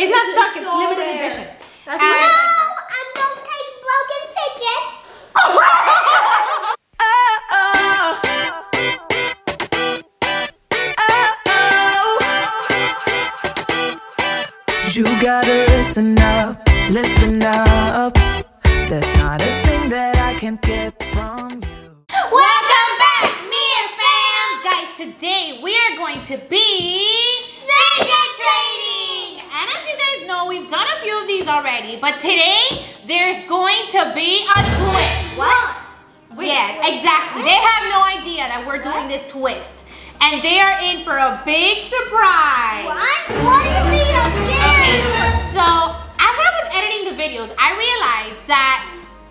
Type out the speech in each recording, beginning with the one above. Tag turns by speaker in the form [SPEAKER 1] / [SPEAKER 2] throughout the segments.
[SPEAKER 1] It's not stuck. It's limited edition.
[SPEAKER 2] That's
[SPEAKER 1] And-
[SPEAKER 3] No, I don't take broken fidget.
[SPEAKER 4] You gotta listen up, listen up. There's not a thing that I can't get from you.
[SPEAKER 1] Welcome back, Mir fam! Guys, today we are going to be fidget trading! And as you guys know, we've done a few of these already, but today there's going to be a twist.
[SPEAKER 2] What?
[SPEAKER 1] yeah, exactly. They have no idea that we're doing this twist. And they are in for a big surprise.
[SPEAKER 3] What? What do you mean? I'm
[SPEAKER 1] Okay, so as I was editing the videos, I realized that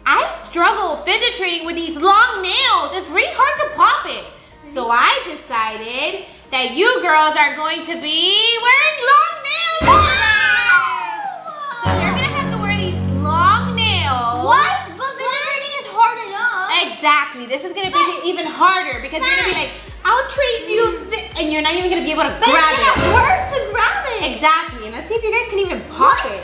[SPEAKER 1] I struggle fidget trading with these long nails. It's really hard to pop it. So I decided that you girls are going to be wearing long
[SPEAKER 2] What? But trading is hard enough.
[SPEAKER 1] Exactly. This is gonna be even harder because you're gonna be like, I'll trade you, thi-" and you're not even gonna be able to
[SPEAKER 2] But
[SPEAKER 1] grab
[SPEAKER 2] it's gonna hurt to grab it.
[SPEAKER 1] Exactly. And let's see if you guys can even pop
[SPEAKER 2] What?
[SPEAKER 1] it.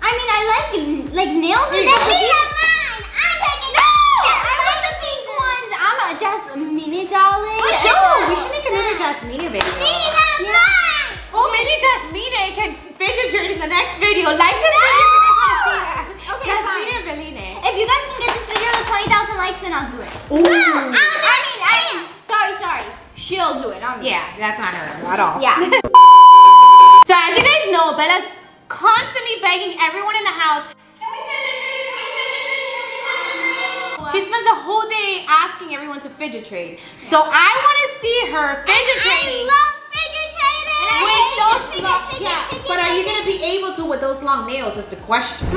[SPEAKER 2] I mean, I like like nails
[SPEAKER 1] Here
[SPEAKER 2] and
[SPEAKER 1] you
[SPEAKER 2] stuff.
[SPEAKER 1] go.
[SPEAKER 3] These are mine. I'm taking
[SPEAKER 2] No. I like the pink ones. I'm a Jasmine darling.
[SPEAKER 1] We should. We should make another Jasmine video.
[SPEAKER 3] These are mine.
[SPEAKER 1] Oh, maybe Jasmine can trade in the next video. Like this video if you guys want to see that.
[SPEAKER 2] Okay,
[SPEAKER 1] Jasmine
[SPEAKER 2] fine.
[SPEAKER 1] and Beline.
[SPEAKER 2] If you guys can get this video to 20,000 likes, then I'll do it.
[SPEAKER 3] I'm
[SPEAKER 2] I mean, I mean, sorry, sorry. She'll do it. I'm
[SPEAKER 1] Yeah, that's not her at all.
[SPEAKER 2] Yeah.
[SPEAKER 1] So as you guys know, Bella's constantly begging everyone in the house. "Can we fidget trade? Can we fidget trade? Can we fidget trade?" She spends the whole day asking everyone to fidget trade. So I want to see her fidget
[SPEAKER 3] I
[SPEAKER 1] trading.
[SPEAKER 3] love fidget trading.
[SPEAKER 1] with those
[SPEAKER 3] Fidget,
[SPEAKER 1] long,
[SPEAKER 3] fidget,
[SPEAKER 1] yeah,
[SPEAKER 3] fidget,
[SPEAKER 1] but are you gonna be able to with those long nails? Is the question.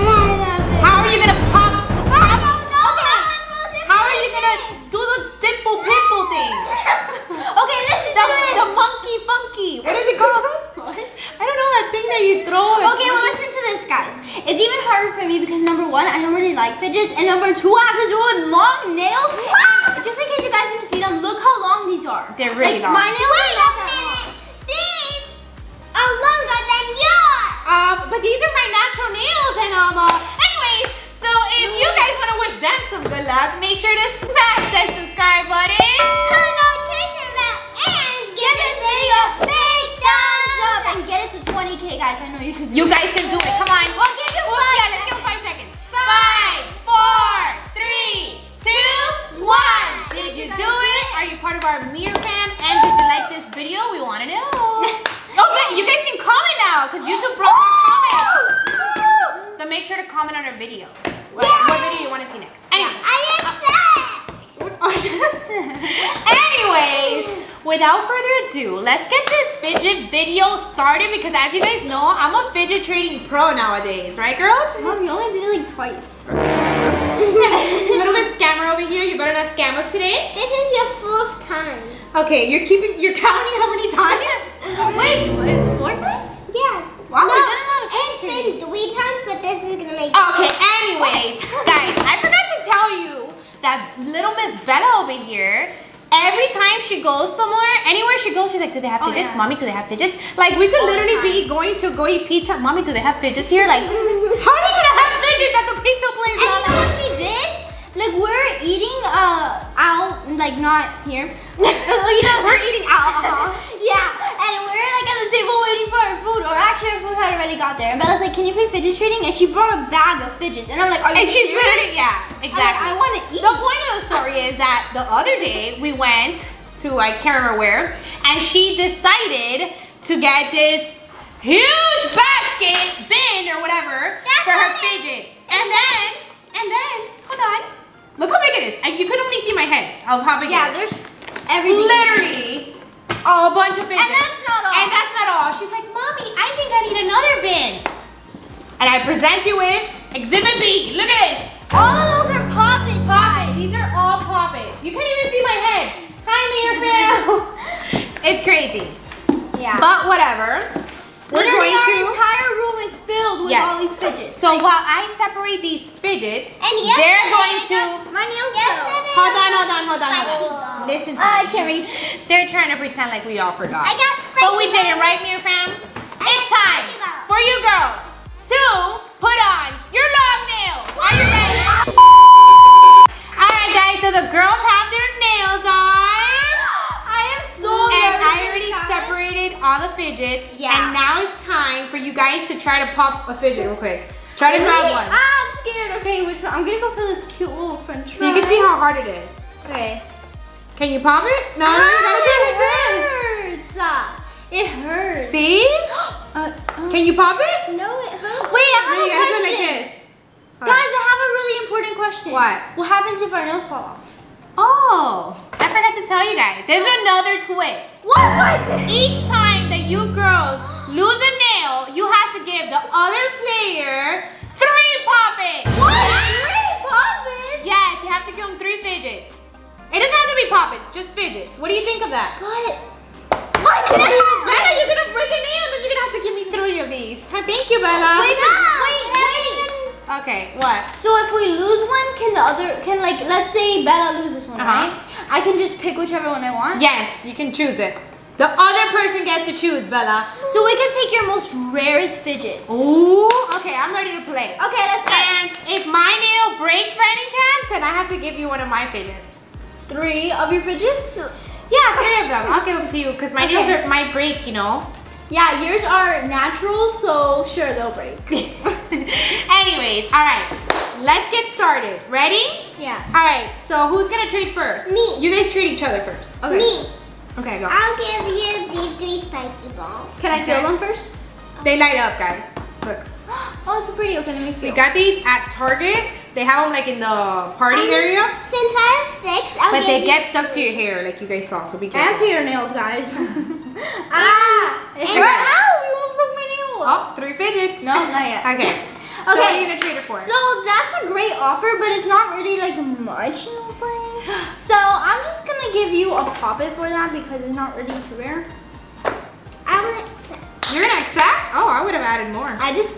[SPEAKER 1] Is it called? I don't know that thing that you throw.
[SPEAKER 2] Okay, well listen to this, guys. It's even harder for me because number one, I don't really like fidgets, and number two, I have to do it with long nails. And just in case you guys didn't see them, look how long these are.
[SPEAKER 1] They're really
[SPEAKER 2] like,
[SPEAKER 1] long.
[SPEAKER 2] My nails
[SPEAKER 3] Wait
[SPEAKER 2] are
[SPEAKER 3] a minute. These are longer than yours.
[SPEAKER 1] Um, but these are my natural nails, and um, uh, anyways, so if you guys want to wish them some good luck, make sure to smash that subscribe button.
[SPEAKER 3] Turn notification bell and give this video
[SPEAKER 2] and get it to 20k, guys. I know you can do
[SPEAKER 1] You
[SPEAKER 2] it.
[SPEAKER 1] guys can do it. Come on.
[SPEAKER 2] We'll give you five
[SPEAKER 1] yeah, let's give five seconds. Five, four, three, two, one. Did you do it? Are you part of our Mir fam? And did you like this video? We want to know. Oh, okay, you guys can comment now because YouTube broke our comments. So make sure to comment on our video. What, what video you want to see next? Anyways.
[SPEAKER 3] I accept.
[SPEAKER 1] Anyways, without further ado, let's get this fidget video started because as you guys know, I'm a fidget trading pro nowadays, right girls?
[SPEAKER 2] Mom, you only did it like twice.
[SPEAKER 1] Little bit scammer over here, you better not scam us today.
[SPEAKER 3] This is your fourth time.
[SPEAKER 1] Okay, you're keeping, you're counting how many times?
[SPEAKER 2] Wait, wait, four times?
[SPEAKER 3] Yeah.
[SPEAKER 2] Wow,
[SPEAKER 3] no,
[SPEAKER 2] we did a lot of
[SPEAKER 3] it's been three times, but this is gonna make.
[SPEAKER 1] Okay, anyways, guys, I forgot to tell you that little Miss Bella over here, every time she goes somewhere, anywhere she goes, she's like, do they have
[SPEAKER 2] Oh,
[SPEAKER 1] fidgets?
[SPEAKER 2] yeah.
[SPEAKER 1] Mommy, do they have fidgets? Like, we could
[SPEAKER 2] All
[SPEAKER 1] literally be going to go eat pizza. Mommy, do they have fidgets here? Like, how are they gonna have fidgets at the pizza place?
[SPEAKER 2] And you know what she did? Like we're eating uh out, like not here. You know, we're eating out. Yeah, and we're like at the table waiting for our food, or actually our food had already got there. And Bella's like, "Can you play fidget trading?" And she brought a bag of fidgets, and I'm like, "Are you
[SPEAKER 1] And she's
[SPEAKER 2] serious?"
[SPEAKER 1] literally, yeah,
[SPEAKER 2] I'm like,
[SPEAKER 1] exactly.
[SPEAKER 2] I want to eat.
[SPEAKER 1] The point of the story is that the other day we went to I can't remember where, and she decided to get this huge basket, bin or whatever
[SPEAKER 3] That's
[SPEAKER 1] for her fidgets. And then, and then, hold on, look how big it is. And you could only see my head of how big
[SPEAKER 2] Yeah,
[SPEAKER 1] it is.
[SPEAKER 2] there's everything.
[SPEAKER 1] Literally a bunch of fidgets.
[SPEAKER 2] And that's not all.
[SPEAKER 1] And that's not all. She's like, mommy, I think I need another bin. And I present you with Exhibit B. Look at this.
[SPEAKER 2] All of those are poppets.
[SPEAKER 1] Poppets. These are all poppets. You can't even see my head. Hi, Mir Fam. it's crazy.
[SPEAKER 2] Yeah.
[SPEAKER 1] But whatever. We're
[SPEAKER 2] Literally, our
[SPEAKER 1] to...
[SPEAKER 2] entire room is filled with
[SPEAKER 1] yes.
[SPEAKER 2] all these fidgets.
[SPEAKER 1] So like, while I separate these fidgets,
[SPEAKER 3] and
[SPEAKER 1] yes,
[SPEAKER 3] they're
[SPEAKER 1] going to.
[SPEAKER 2] My nails
[SPEAKER 3] yes,
[SPEAKER 1] Hold on, hold on, hold on, hold on. Listen. Uh,
[SPEAKER 2] I can't reach.
[SPEAKER 1] They're trying to pretend like we all forgot.
[SPEAKER 3] I got.
[SPEAKER 1] Spiky but we didn't, right, Mir fam? I
[SPEAKER 3] it's
[SPEAKER 1] time
[SPEAKER 3] for you
[SPEAKER 1] girls to put on your long nails. Are you ready? all right, guys. So the girls have their nails on
[SPEAKER 2] and I already
[SPEAKER 1] separated all the fidgets. Yeah. And now it's time for you guys to try to pop a fidget real quick. Try to
[SPEAKER 2] really?
[SPEAKER 1] grab one.
[SPEAKER 2] Ah, I'm scared. Okay, which one? I'm gonna go for this cute little French.
[SPEAKER 1] So you can see how hard it is.
[SPEAKER 2] Okay.
[SPEAKER 1] Can you pop it? No, ah, no, you gotta do it. Ah,
[SPEAKER 2] hurts. Ah, it hurts.
[SPEAKER 1] See?
[SPEAKER 2] uh, um,
[SPEAKER 1] can you pop it?
[SPEAKER 3] No, it hurts.
[SPEAKER 2] Wait, I have
[SPEAKER 1] no,
[SPEAKER 2] a
[SPEAKER 1] you
[SPEAKER 2] question. Guys, I have a really important question.
[SPEAKER 1] What?
[SPEAKER 2] What happens if our nails fall off?
[SPEAKER 1] Oh forgot to tell you guys. There's another twist.
[SPEAKER 2] What was it?
[SPEAKER 1] Each time that you girls lose a nail, you have to give the other player three pop it.
[SPEAKER 2] What? Three poppets?
[SPEAKER 1] Yes, you have to give them three fidgets. It doesn't have to be poppets, just fidgets. What do you think of that?
[SPEAKER 2] What? Why did I
[SPEAKER 1] Bella, you're gonna break a nail, then you're gonna have to give me three of these. Oh, Thank you, Bella.
[SPEAKER 2] Wait, wait, wait.
[SPEAKER 1] Okay, what?
[SPEAKER 2] So if we lose one, can the other, can like, let's say Bella loses one,
[SPEAKER 1] Uh-huh.
[SPEAKER 2] right? I can just pick whichever one I want?
[SPEAKER 1] Yes, you can choose it. The other person gets to choose, Bella.
[SPEAKER 2] So we can take your most rarest fidgets.
[SPEAKER 1] Ooh, okay, I'm ready to play.
[SPEAKER 2] Okay, let's start.
[SPEAKER 1] And if my nail breaks by any chance, then I have to give you one of my fidgets.
[SPEAKER 2] Three of your fidgets?
[SPEAKER 1] Yeah, three of them. I'll give them to you because my
[SPEAKER 2] Okay.
[SPEAKER 1] nails are might break, you know.
[SPEAKER 2] Yeah, yours are natural, so sure they'll break.
[SPEAKER 1] Anyways, all right, let's get started. Ready?
[SPEAKER 2] yeah.
[SPEAKER 1] All right. So who's gonna trade first?
[SPEAKER 3] Me.
[SPEAKER 1] You guys trade each other first.
[SPEAKER 2] Okay.
[SPEAKER 3] Me.
[SPEAKER 1] Okay, go.
[SPEAKER 3] I'll give you these three spiky balls.
[SPEAKER 2] Can I feel them first?
[SPEAKER 1] They light up, guys. Look,
[SPEAKER 2] Oh, it's pretty. Okay, let me feel.
[SPEAKER 1] we got these at Target. They have them like in the party area,
[SPEAKER 3] Since I have six, I'll
[SPEAKER 1] but
[SPEAKER 3] give
[SPEAKER 1] they
[SPEAKER 3] you
[SPEAKER 1] get stuck to your hair, like you guys saw. So be careful.
[SPEAKER 2] And
[SPEAKER 1] careful.
[SPEAKER 2] to your nails, guys. ah! It
[SPEAKER 3] And-
[SPEAKER 2] Ow! You almost broke my nail.
[SPEAKER 1] Oh, three fidgets.
[SPEAKER 2] No, not yet.
[SPEAKER 1] Okay. So what are you gonna trade it for?
[SPEAKER 2] So that's a great offer, but it's not really like much, you know what I'm saying? So I'm just gonna give you a poppet for that because it's not really too rare.
[SPEAKER 3] I would accept.
[SPEAKER 1] You're gonna accept? Oh, I would have added more.
[SPEAKER 2] I just,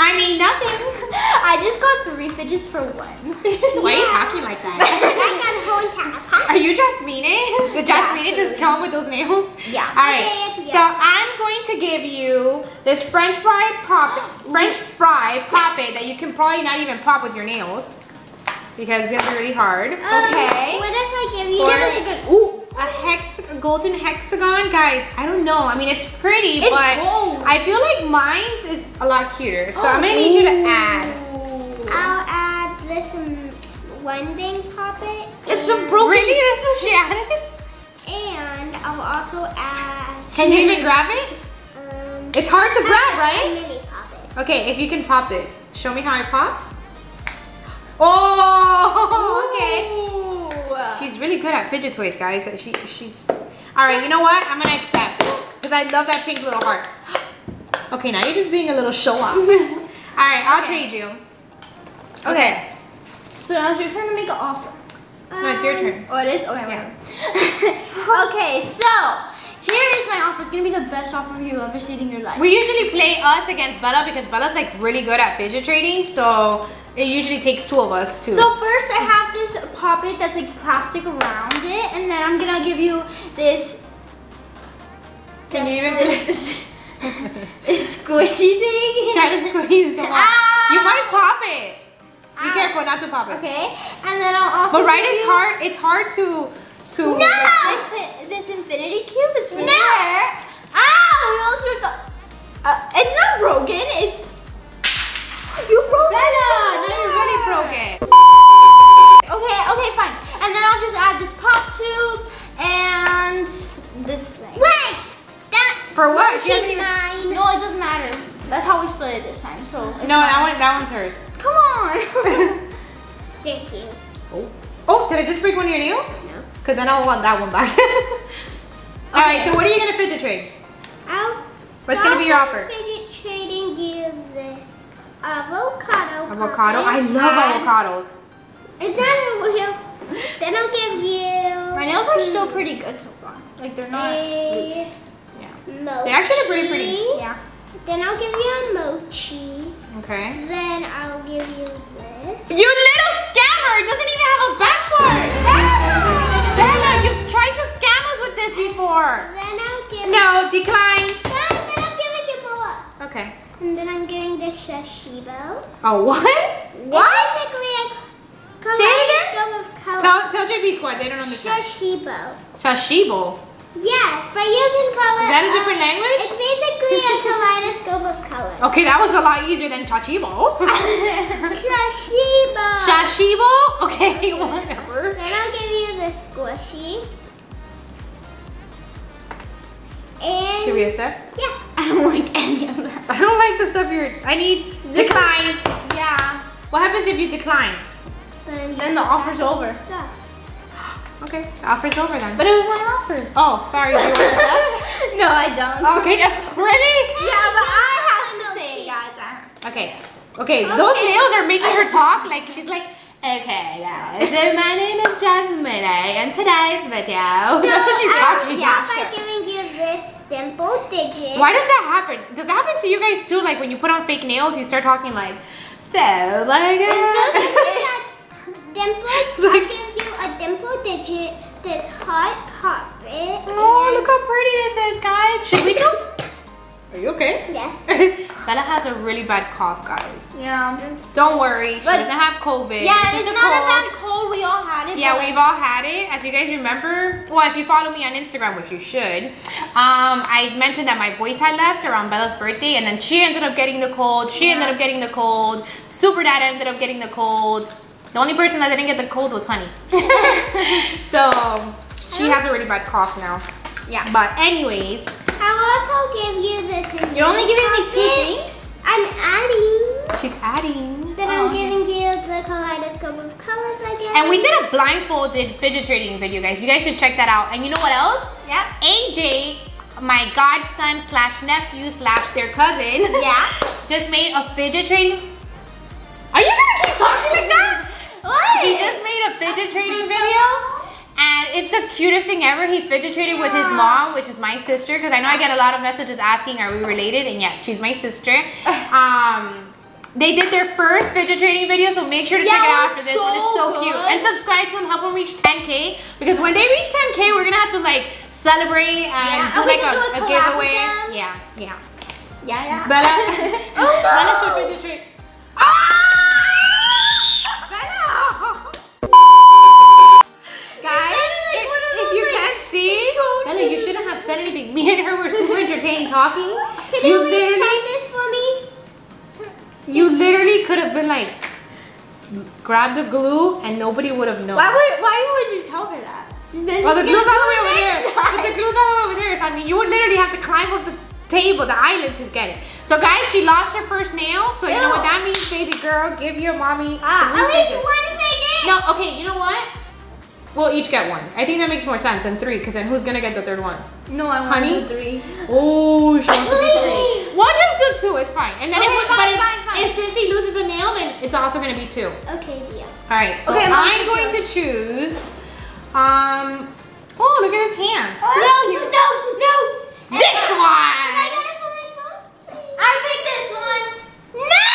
[SPEAKER 1] I mean, nothing.
[SPEAKER 2] I just got three fidgets for one.
[SPEAKER 1] Why are you talking like that?
[SPEAKER 3] I got a whole half.
[SPEAKER 1] Are you Jasmine? The Jasmine just
[SPEAKER 2] absolutely.
[SPEAKER 1] come with those nails?
[SPEAKER 2] Yeah.
[SPEAKER 1] All right.
[SPEAKER 3] Okay,
[SPEAKER 1] So. I'm going to give you this French fry pop, French fry poppet that you can probably not even pop with your nails because they're really hard.
[SPEAKER 2] Um, okay.
[SPEAKER 3] What if I give you
[SPEAKER 1] Give
[SPEAKER 2] Give us a good, ooh.
[SPEAKER 1] A hex, a golden hexagon, guys. I don't know. I mean, it's pretty,
[SPEAKER 2] It's
[SPEAKER 1] but
[SPEAKER 2] gold.
[SPEAKER 1] I feel like mine's is a lot cuter. So I'm gonna need you to add.
[SPEAKER 3] I'll add this um, one thing poppet.
[SPEAKER 2] It's a broken.
[SPEAKER 1] Really? This is she added?
[SPEAKER 3] And I'll also add.
[SPEAKER 1] Can you even grab it?
[SPEAKER 3] Um,
[SPEAKER 1] It's hard to grab, right? Okay, if you can pop it. Show me how it pops. Oh, okay. She's really good at fidget toys, guys. She, she's. All right, you know what? I'm gonna accept because I love that pink little heart. Okay, now you're just being a little show off. All right, I'll
[SPEAKER 2] Okay.
[SPEAKER 1] trade you.
[SPEAKER 2] Okay. So now it's your turn to make an offer.
[SPEAKER 1] No, it's your
[SPEAKER 3] Um,
[SPEAKER 1] turn.
[SPEAKER 2] Oh, it is? Okay,
[SPEAKER 1] Yeah.
[SPEAKER 2] okay, so here is my offer. It's gonna be the best offer you've ever seen in your life.
[SPEAKER 1] We usually play us against Bella because Bella's like really good at fidget trading, so it usually takes two of us too.
[SPEAKER 2] So first I have this poppet that's like plastic around it, and then I'm gonna give you this
[SPEAKER 1] can you even
[SPEAKER 2] this, this squishy thing.
[SPEAKER 1] try to squeeze the?
[SPEAKER 2] Ah!
[SPEAKER 1] You might pop it. Be
[SPEAKER 2] Ah.
[SPEAKER 1] careful not to pop it.
[SPEAKER 2] Okay, and then I'll also
[SPEAKER 1] But right, it's hard. It's hard to to.
[SPEAKER 2] No, this, this infinity cube. Then I'll
[SPEAKER 1] want that one back. All right. So what are you gonna fidget trade?
[SPEAKER 3] I'll
[SPEAKER 1] What's gonna be your offer?
[SPEAKER 3] Fidget trading you this avocado.
[SPEAKER 1] Avocado. I love avocados.
[SPEAKER 3] And then we'll then I'll give you.
[SPEAKER 2] My nails are still pretty good so far. Like they're not.
[SPEAKER 3] a
[SPEAKER 1] Yeah.
[SPEAKER 3] mochi.
[SPEAKER 1] They actually are pretty pretty.
[SPEAKER 2] Yeah.
[SPEAKER 3] Then I'll give you a mochi.
[SPEAKER 1] Okay.
[SPEAKER 3] Then I'll give you this.
[SPEAKER 1] You little scammer! It doesn't even have a back part.
[SPEAKER 3] Then I'll give.
[SPEAKER 1] No, decline.
[SPEAKER 3] No, then I'm giving you more.
[SPEAKER 1] Okay.
[SPEAKER 3] And then I'm giving this Shashibo.
[SPEAKER 1] Oh, what?
[SPEAKER 2] What?
[SPEAKER 3] It's basically a
[SPEAKER 2] Say it again?
[SPEAKER 3] of color.
[SPEAKER 1] Tell, tell JB Squad, they don't understand.
[SPEAKER 3] Shashibo.
[SPEAKER 1] Shashibo?
[SPEAKER 3] Yes, but you can call it.
[SPEAKER 1] Is that a different language?
[SPEAKER 3] It's basically a kaleidoscope of colors.
[SPEAKER 1] Okay, that was a lot easier than Chachibo.
[SPEAKER 3] Shashibo.
[SPEAKER 1] Shashibo? Okay,
[SPEAKER 3] And
[SPEAKER 1] Should we accept?
[SPEAKER 3] yeah.
[SPEAKER 2] I don't like any of that.
[SPEAKER 1] I don't like the stuff you're. I need decline.
[SPEAKER 2] Yeah.
[SPEAKER 1] What happens if you decline?
[SPEAKER 3] Then
[SPEAKER 2] Then the offer's over.
[SPEAKER 3] stuff.
[SPEAKER 1] Okay, offer's over then.
[SPEAKER 2] But it was my offer.
[SPEAKER 1] oh, sorry. You want?
[SPEAKER 2] No, I don't.
[SPEAKER 1] Okay, ready?
[SPEAKER 2] Yeah, but I have to say, guys. I have
[SPEAKER 1] Okay. Okay, those nails are making her talk like she's like, okay, guys, so my name is Jasmine, and today's video. That's what she's talking.
[SPEAKER 2] yeah.
[SPEAKER 3] By giving you this dimple digit.
[SPEAKER 1] Why does that happen? Does that happen to you guys too? Like when you put on fake nails, you start talking like, so, like,
[SPEAKER 3] It's just
[SPEAKER 1] uh,
[SPEAKER 3] dimple.
[SPEAKER 1] like-
[SPEAKER 3] I give you a dimple digit. This hot carpet.
[SPEAKER 1] oh, look how pretty this is, guys. Should we do? Are you okay?
[SPEAKER 3] Yes.
[SPEAKER 1] Bella has a really bad cough, guys.
[SPEAKER 2] Yeah.
[SPEAKER 1] Don't worry, she doesn't have COVID.
[SPEAKER 2] Yeah,
[SPEAKER 1] It's just
[SPEAKER 2] it's
[SPEAKER 1] a
[SPEAKER 2] not a bad cold. We all had it.
[SPEAKER 1] Yeah, we've all had it. As you guys remember, well, if you follow me on Instagram, which you should, um, I mentioned that my voice had left around Bella's birthday, and then she ended up getting the cold. She ended up getting the cold. Super Dad ended up getting the cold. The only person that didn't get the cold was Honey. so she has a really bad cough now.
[SPEAKER 2] Yeah.
[SPEAKER 1] But anyways,
[SPEAKER 3] I'll also give you this. in
[SPEAKER 2] You're only giving me two
[SPEAKER 3] pocket.
[SPEAKER 2] things?
[SPEAKER 3] I'm adding.
[SPEAKER 1] she's adding.
[SPEAKER 3] Then
[SPEAKER 2] Oh,
[SPEAKER 3] I'm giving you the kaleidoscope of colors again.
[SPEAKER 1] And we did a blindfolded fidget trading video, guys. You guys should check that out. And you know what else?
[SPEAKER 2] Yep.
[SPEAKER 1] AJ, my godson slash nephew slash their cousin,
[SPEAKER 2] Yeah.
[SPEAKER 1] just made a fidget trading. Are you gonna keep talking like that?
[SPEAKER 2] What?
[SPEAKER 1] He just made a fidget trading video. It's the cutest thing ever. He fidget traded with his mom, which is my sister, because I know I get a lot of messages asking, are we related? And yes, she's my sister. Um, they did their first fidget trading video, so make sure to
[SPEAKER 2] Yeah,
[SPEAKER 1] check it out after this one. It's
[SPEAKER 2] so
[SPEAKER 1] so cute. And subscribe to them, help them reach 10K. Because when they reach 10K, we're gonna have to like celebrate and
[SPEAKER 2] Yeah,
[SPEAKER 1] do
[SPEAKER 2] and
[SPEAKER 1] like a,
[SPEAKER 2] do a
[SPEAKER 1] a giveaway. Yeah, yeah.
[SPEAKER 2] Yeah, yeah.
[SPEAKER 1] Bella,
[SPEAKER 2] Oh, no.
[SPEAKER 1] Bella should fidget trade. Bella! Said anything. Me and her were super entertained talking.
[SPEAKER 3] Can
[SPEAKER 1] You literally,
[SPEAKER 3] this for me?
[SPEAKER 1] you literally could have been like, grab the glue and nobody would have known.
[SPEAKER 2] Why would Why would you tell her that? Then
[SPEAKER 1] Well, the glue's all the way over there. But the glue's all the way over there. So I mean, you would literally have to climb up the table, the island to get it. So guys, she lost her first nail. So you know what that means, baby girl. Give your mommy.
[SPEAKER 2] Ah,
[SPEAKER 3] At least one fidget.
[SPEAKER 1] No, okay, you know what? We'll each get one. I think that makes more sense than three, because then who's gonna get the third one?
[SPEAKER 2] No, I want
[SPEAKER 1] Honey?
[SPEAKER 2] the three.
[SPEAKER 1] Oh, she wants to do three.
[SPEAKER 3] Please.
[SPEAKER 1] We'll just do two, it's fine. And then
[SPEAKER 2] Okay,
[SPEAKER 1] if,
[SPEAKER 2] fine,
[SPEAKER 1] but if,
[SPEAKER 2] fine, fine.
[SPEAKER 1] if Sissy loses a nail, then it's also gonna be two.
[SPEAKER 3] Okay, deal.
[SPEAKER 1] Alright, so
[SPEAKER 2] Okay, Mom,
[SPEAKER 1] I'm
[SPEAKER 2] take
[SPEAKER 1] going to choose. Um, oh, look at his hand.
[SPEAKER 3] Oh, no, no, no.
[SPEAKER 1] This
[SPEAKER 3] Can I
[SPEAKER 1] one!
[SPEAKER 3] get it for my phone?
[SPEAKER 2] I picked this one.
[SPEAKER 3] No!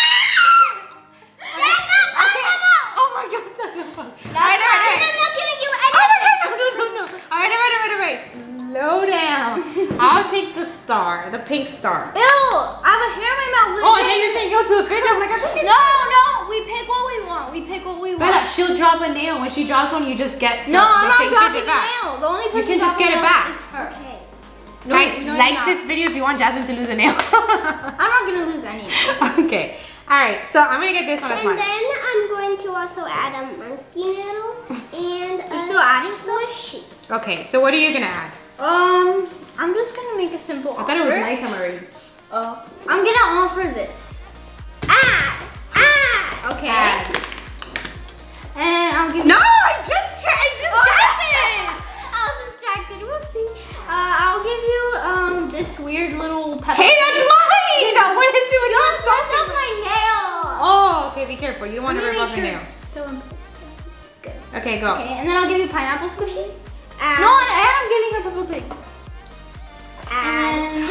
[SPEAKER 3] That's not possible!
[SPEAKER 1] Oh my god, that's not fun.
[SPEAKER 2] That's
[SPEAKER 1] Alright, alright,
[SPEAKER 3] And
[SPEAKER 1] alright.
[SPEAKER 3] I'm not giving you
[SPEAKER 1] Oh my
[SPEAKER 3] anything.
[SPEAKER 1] god, no, no, no, no. Alright, alright, alright, alright. Slow down. I'll take the star, the pink star.
[SPEAKER 2] Ew, I have a hair in my mouth.
[SPEAKER 1] Oh, and then you're saying go to the fidget. I'm like, I think it's
[SPEAKER 2] No, no, we pick what we want. We pick what we want.
[SPEAKER 1] Bella, she'll drop a nail. When she drops one, you just get
[SPEAKER 2] no,
[SPEAKER 1] the,
[SPEAKER 2] I'm
[SPEAKER 1] the
[SPEAKER 2] not dropping
[SPEAKER 1] fidget
[SPEAKER 2] the
[SPEAKER 1] back.
[SPEAKER 2] nail. The only
[SPEAKER 1] You
[SPEAKER 2] person
[SPEAKER 1] can just
[SPEAKER 2] dropping
[SPEAKER 1] get it back.
[SPEAKER 2] Is her.
[SPEAKER 3] Okay.
[SPEAKER 2] No,
[SPEAKER 1] Guys,
[SPEAKER 2] no,
[SPEAKER 1] like this video if you want Jasmine to lose a nail.
[SPEAKER 2] I'm not gonna lose any.
[SPEAKER 1] okay. All right. So I'm gonna get this one
[SPEAKER 3] And
[SPEAKER 1] mine.
[SPEAKER 3] then I'm going to also add a monkey noodle and
[SPEAKER 2] You're still adding stuff?
[SPEAKER 3] squishy.
[SPEAKER 1] Okay. So what are you gonna add?
[SPEAKER 2] Um, I'm just gonna make a simple
[SPEAKER 1] I
[SPEAKER 2] offer.
[SPEAKER 1] thought it was nighttime already.
[SPEAKER 2] Oh, I'm gonna offer this.
[SPEAKER 3] Add! Add!
[SPEAKER 2] Okay.
[SPEAKER 1] Add.
[SPEAKER 2] And I'll give.
[SPEAKER 1] No, I just tried. I just got it.
[SPEAKER 2] I was distracted. Whoopsie. Uh, I'll give you um this weird little pepper.
[SPEAKER 1] Hey, that's mine. What is it? What
[SPEAKER 2] You messed up my nail.
[SPEAKER 1] Oh, okay. Be careful. You don't want to rip off your nail.
[SPEAKER 2] it's still in place. Good.
[SPEAKER 1] Okay, go.
[SPEAKER 2] Okay, and then I'll give you pineapple squishy.
[SPEAKER 3] Add!
[SPEAKER 2] No, and and I'm giving her peppa pig. And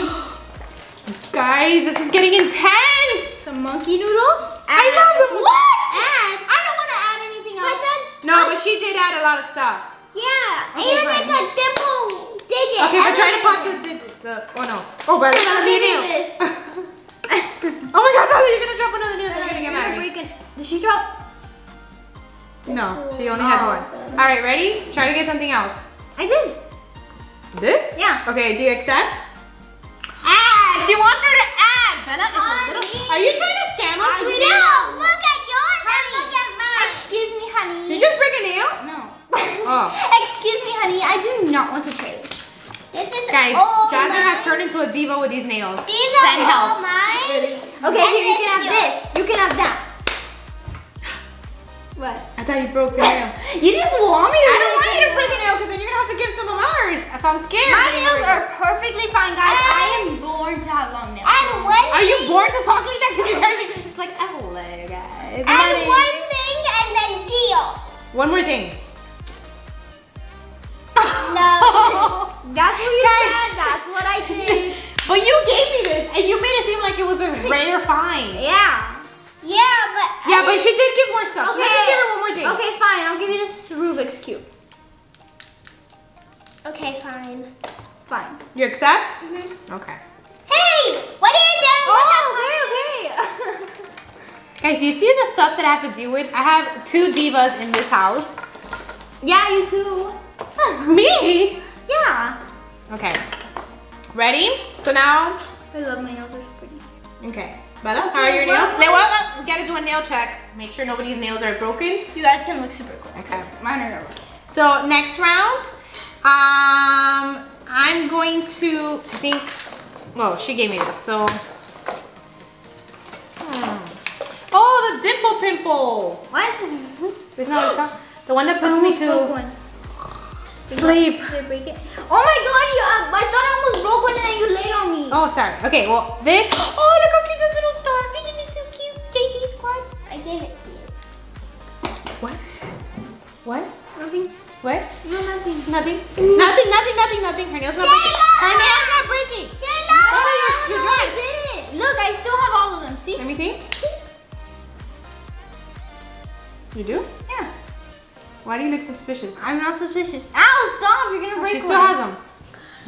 [SPEAKER 1] Guys, this is getting intense.
[SPEAKER 2] some monkey noodles.
[SPEAKER 1] I love them.
[SPEAKER 2] What?
[SPEAKER 1] Add.
[SPEAKER 2] I don't want to add anything else.
[SPEAKER 1] No, but she did add a lot of stuff.
[SPEAKER 3] yeah,
[SPEAKER 1] Okay,
[SPEAKER 3] and like a dimple digit.
[SPEAKER 1] Okay, but
[SPEAKER 3] And
[SPEAKER 1] try to pop the, the, the oh no. Oh, but
[SPEAKER 2] I'm
[SPEAKER 1] gonna be a
[SPEAKER 2] giving
[SPEAKER 1] nail.
[SPEAKER 2] this.
[SPEAKER 1] oh my god, Valerie, you're gonna drop another nail. They're gonna get mad.
[SPEAKER 2] Did she drop?
[SPEAKER 1] No, she only had
[SPEAKER 2] has
[SPEAKER 1] one. All right, ready? Try to get something else.
[SPEAKER 2] I did.
[SPEAKER 1] This?
[SPEAKER 2] Yeah.
[SPEAKER 1] Okay, do you accept?
[SPEAKER 2] Add.
[SPEAKER 1] She wants her to add. Bella a little... Are you trying to scam us, sweetie?
[SPEAKER 2] No, look
[SPEAKER 3] at yours honey. look at mine.
[SPEAKER 2] Excuse me, honey. Did you just
[SPEAKER 1] break a nail?
[SPEAKER 2] No. oh. Excuse me, honey. I do not want to trade
[SPEAKER 1] turned into a diva with these nails.
[SPEAKER 3] These
[SPEAKER 1] Send
[SPEAKER 3] are all
[SPEAKER 1] help.
[SPEAKER 3] mine.
[SPEAKER 2] Okay,
[SPEAKER 3] And
[SPEAKER 2] here you can have
[SPEAKER 3] is
[SPEAKER 2] this. You can have that. What?
[SPEAKER 1] I thought you broke your nail.
[SPEAKER 2] You just want me to
[SPEAKER 1] I don't want you to break a nail because then you're gonna have to give some of ours. So I'm scared.
[SPEAKER 2] My nails are perfectly fine, guys. I ah. am born to have long nails.
[SPEAKER 3] And one
[SPEAKER 1] Are you born to talk like that? Because you're trying to be just like, hello guys.
[SPEAKER 3] And one thing and then deal.
[SPEAKER 1] One more thing. But she did give more stuff. So Let's just give her one more thing.
[SPEAKER 2] Okay, fine. I'll give you this Rubik's cube.
[SPEAKER 3] okay, fine.
[SPEAKER 2] Fine.
[SPEAKER 1] You accept?
[SPEAKER 2] Mm-hmm.
[SPEAKER 1] Okay.
[SPEAKER 3] Hey, what are you doing?
[SPEAKER 2] Oh, okay, okay.
[SPEAKER 1] Guys, you see the stuff that I have to deal with? I have two divas in this house.
[SPEAKER 2] yeah, you too.
[SPEAKER 1] Me?
[SPEAKER 2] Yeah.
[SPEAKER 1] Okay. Ready? So now,
[SPEAKER 2] I love my nails. They're so pretty.
[SPEAKER 1] okay. Bella, how are your
[SPEAKER 2] well,
[SPEAKER 1] nails? Now, well, we gotta do a nail check. Make sure nobody's nails are broken.
[SPEAKER 2] You guys can look super close.
[SPEAKER 1] Okay.
[SPEAKER 2] Mine are never.
[SPEAKER 1] So next round, um, I'm going to think. Oh, she gave me this. So, hmm. oh, the dimple pimple.
[SPEAKER 2] What?
[SPEAKER 1] Isn't that what it's called? The one that puts me to sleep.
[SPEAKER 2] Did break it? Oh my god, you, uh, I thought I almost broke one and then you laid on me.
[SPEAKER 1] Oh, sorry. Okay, well, this. Oh, look how cute this little star. Isn't it so cute? JB squad.
[SPEAKER 3] I gave it to you.
[SPEAKER 1] What? What?
[SPEAKER 2] Nothing.
[SPEAKER 1] What?
[SPEAKER 2] No, nothing.
[SPEAKER 1] Nothing. Nothing. Nothing. Nothing. Nothing. Her nails not breaking. Her nails not breaking.
[SPEAKER 2] Oh,
[SPEAKER 1] you're- you're
[SPEAKER 2] no,
[SPEAKER 1] dry.
[SPEAKER 2] I didn't. Look, I still have all of them. See?
[SPEAKER 1] Let me see. You do?
[SPEAKER 2] Yeah.
[SPEAKER 1] Why do you look suspicious?
[SPEAKER 2] I'm not suspicious. Ow, stop. You're going to break
[SPEAKER 1] She
[SPEAKER 2] one.
[SPEAKER 1] still has them.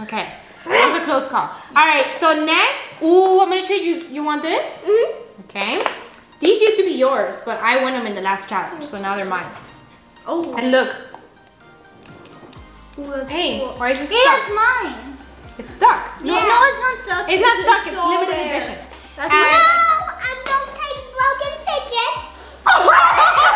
[SPEAKER 1] Okay. That was a close call. All right. So next, ooh, I'm gonna trade you. You want this?
[SPEAKER 3] Mm-hmm.
[SPEAKER 1] Okay. These used to be yours, but I won them in the last challenge, so now they're mine.
[SPEAKER 2] Oh.
[SPEAKER 1] And look,
[SPEAKER 2] Ooh,
[SPEAKER 1] hey,
[SPEAKER 2] cool.
[SPEAKER 1] why is it
[SPEAKER 2] Yeah,
[SPEAKER 1] stuck?
[SPEAKER 2] it's mine.
[SPEAKER 1] It's stuck.
[SPEAKER 2] No,
[SPEAKER 3] Yeah.
[SPEAKER 2] no, it's not stuck.
[SPEAKER 1] It's not stuck. It's
[SPEAKER 2] so
[SPEAKER 1] limited
[SPEAKER 2] rare.
[SPEAKER 1] edition.
[SPEAKER 2] That's
[SPEAKER 1] And-
[SPEAKER 3] No, I don't take broken fidget.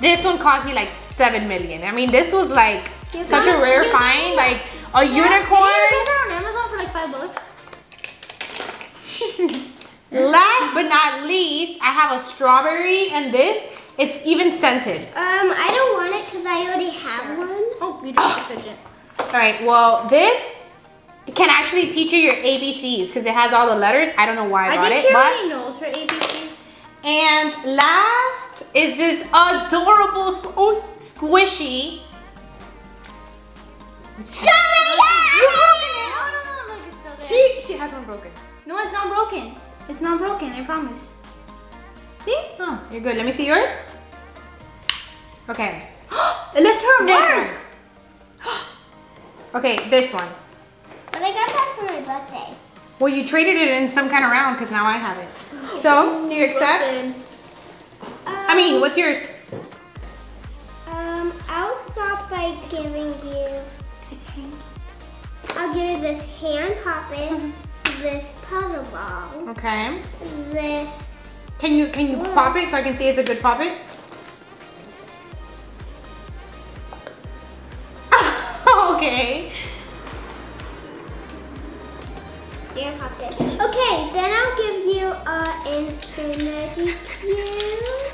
[SPEAKER 1] this one cost me like 7 million. I mean, this was like
[SPEAKER 3] You
[SPEAKER 1] such a rare find.
[SPEAKER 3] it.
[SPEAKER 1] Like a
[SPEAKER 2] you
[SPEAKER 1] unicorn.
[SPEAKER 2] get that on Amazon for like five bucks?
[SPEAKER 1] Last but not least, I have a strawberry and this, it's even scented.
[SPEAKER 3] Um, I don't want it because I already have one.
[SPEAKER 2] Oh, you don't have to fidget.
[SPEAKER 1] Alright, well, this can actually teach you your ABCs because it has all the letters. I don't know why I,
[SPEAKER 2] I
[SPEAKER 1] got
[SPEAKER 2] think
[SPEAKER 1] it,
[SPEAKER 2] she already knows her ABCs.
[SPEAKER 1] And last is this adorable, squ- oh, squishy.
[SPEAKER 3] Show me
[SPEAKER 2] You broke it! No, no, no, look, it's still there.
[SPEAKER 1] She, she has one broken.
[SPEAKER 2] No, it's not broken. It's not broken, I promise. See?
[SPEAKER 1] Oh, you're good. Let me see yours. Okay.
[SPEAKER 2] it left her a
[SPEAKER 1] This
[SPEAKER 2] mark.
[SPEAKER 1] one. Okay, this one.
[SPEAKER 3] But I got that for my birthday.
[SPEAKER 1] Well, you traded it in some kind of round because now I have it. So, do you accept?
[SPEAKER 2] Busted.
[SPEAKER 1] I mean, what's yours?
[SPEAKER 3] Um, I'll start by giving you. I'll give you this hand puppet, this puzzle ball,
[SPEAKER 1] Okay.
[SPEAKER 3] this.
[SPEAKER 1] Can you can you pop it so I can see it's a good pop Okay,
[SPEAKER 3] then I'll give you a infinity cube.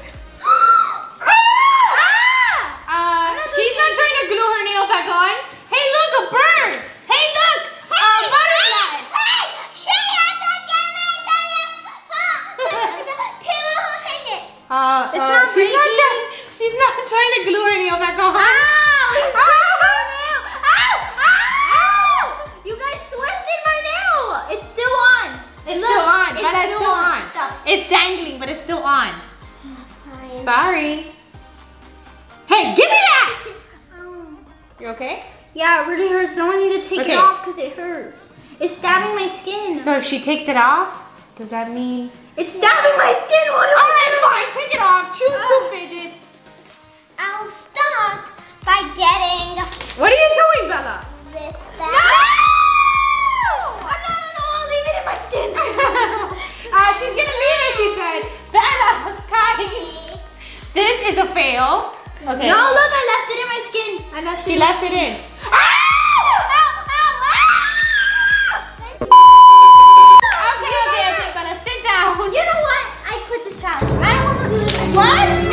[SPEAKER 2] You
[SPEAKER 1] okay?
[SPEAKER 2] Yeah, it really hurts. Now I need to take
[SPEAKER 1] Okay.
[SPEAKER 2] it off because it hurts. It's stabbing my skin.
[SPEAKER 1] So if she takes it off, does that mean?
[SPEAKER 2] it's stabbing my skin. What am
[SPEAKER 1] All
[SPEAKER 2] I
[SPEAKER 1] fine, take it off. Choose two fidgets.
[SPEAKER 3] I'll start by getting
[SPEAKER 1] What are you doing, Bella?
[SPEAKER 3] this
[SPEAKER 2] No! Oh, no, no, no, I'll leave it in my skin.
[SPEAKER 1] uh, she's gonna leave it, she said. Bella, guys. This is a fail. Okay.
[SPEAKER 2] No, look, I left it in my skin. I left
[SPEAKER 1] She
[SPEAKER 2] it.
[SPEAKER 1] She left it in.
[SPEAKER 2] Ow! Ow, ow, ow!
[SPEAKER 1] Okay, okay, okay, Bella, sit down.
[SPEAKER 2] You know what? I quit this challenge. I don't want to do this anymore. What?